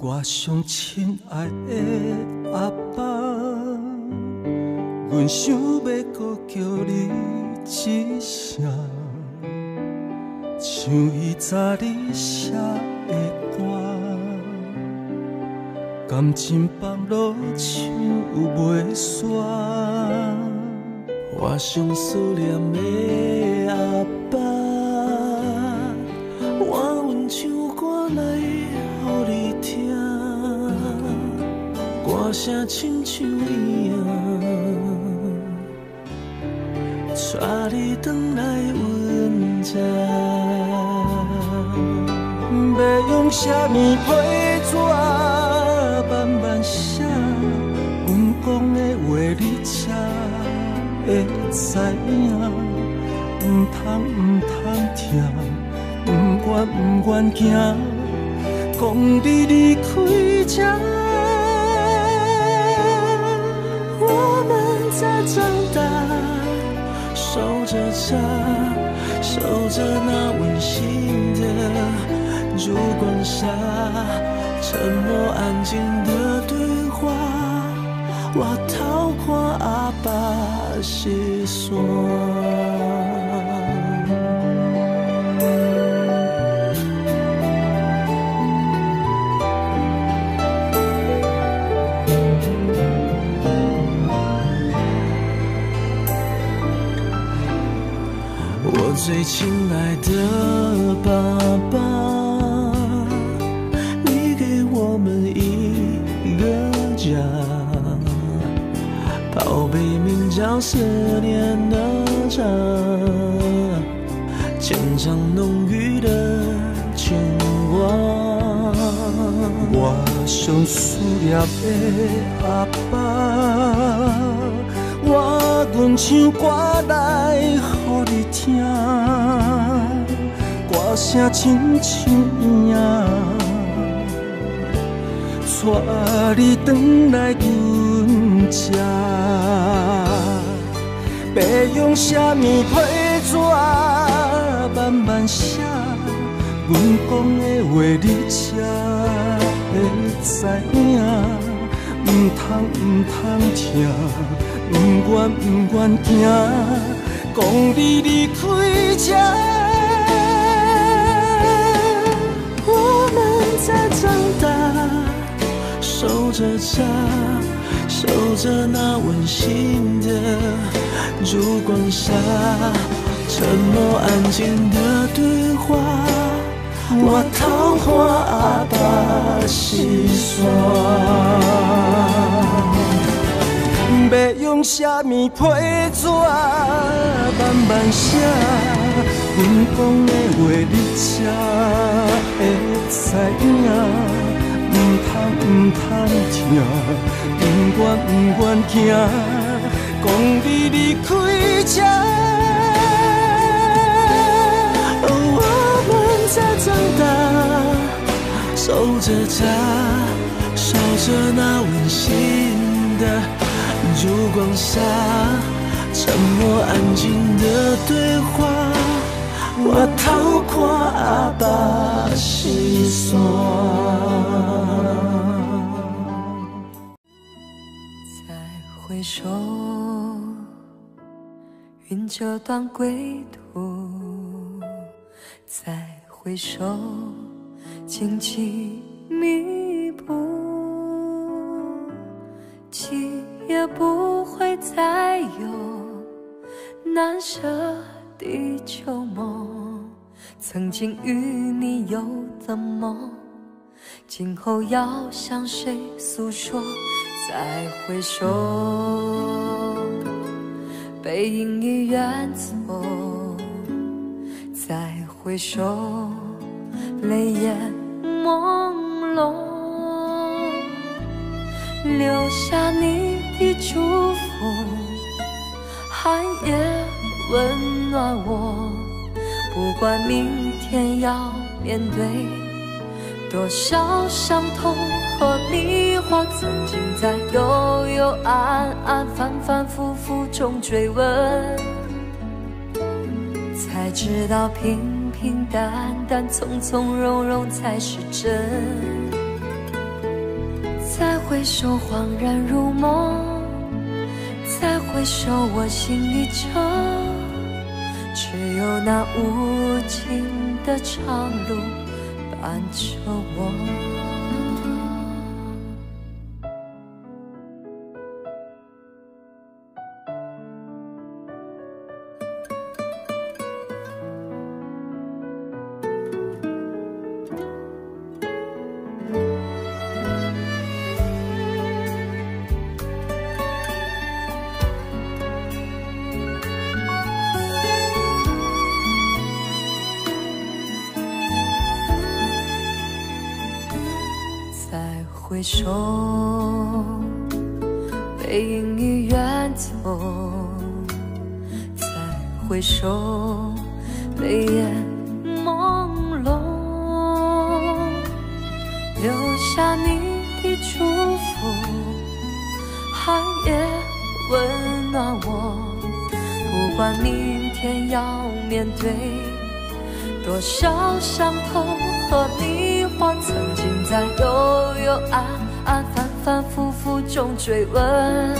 我上亲爱的阿爸，阮想要搁叫你一声，像伊早日写的歌，感情放落唱袂煞。我上思念的歌声亲像伊啊，带你回来阮这。要用什么。批纸慢慢写？阮讲的话你才会知影。唔通唔通听，唔愿唔愿惊，讲你离开这。着茶，守着那温馨的烛光下，沉默安静的对话，我透过阿爸细说。最亲爱的爸爸，你给我们一个家，宝贝名叫思念的家，牵上浓郁的牵挂。我上思念的阿爸，我愿唱歌来互你听，歌声亲像伊啊，带你回来阮家。要用什么批纸慢慢写？阮讲的话你才会知影，唔通唔通听，唔愿唔愿惊，讲你离开这。我们在长大，守着家，守着那温馨的烛光下，沉默安静的对话，我透过阿爸细说。要用什么批纸慢慢写？阮讲的话你才会知影，唔通唔通听，唔愿唔愿惊，讲你离开这。守着家，守着那温馨的烛光下，沉默安静的对话，我逃过阿爸心酸。再回首，云遮断归途。再回首，荆棘密布，记也不会再有难舍的旧梦。曾经与你有的梦，今后要向谁诉说？再回首，背影已远走。再回首，泪眼朦胧，留下你的祝福，寒夜温暖我。不管明天要面对多少伤痛和迷惑，曾经在幽幽暗暗、反反复复中追问。才知道平平淡淡、从从容容才是真。再回首，恍然如梦；再回首，我心依旧。只有那无尽的长路伴着我。回首，背影已远走；再回首，泪眼朦胧。留下你的祝福，寒夜温暖我。不管明天要面对多少伤痛和迷曾经在幽幽暗暗、反反复复中追问，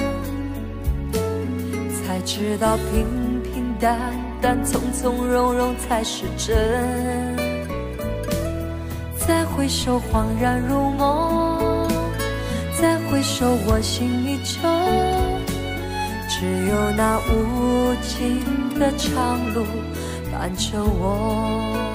才知道平平淡淡、从从容容才是真。再回首，恍然如梦；再回首，我心依旧。只有那无尽的长路伴着我。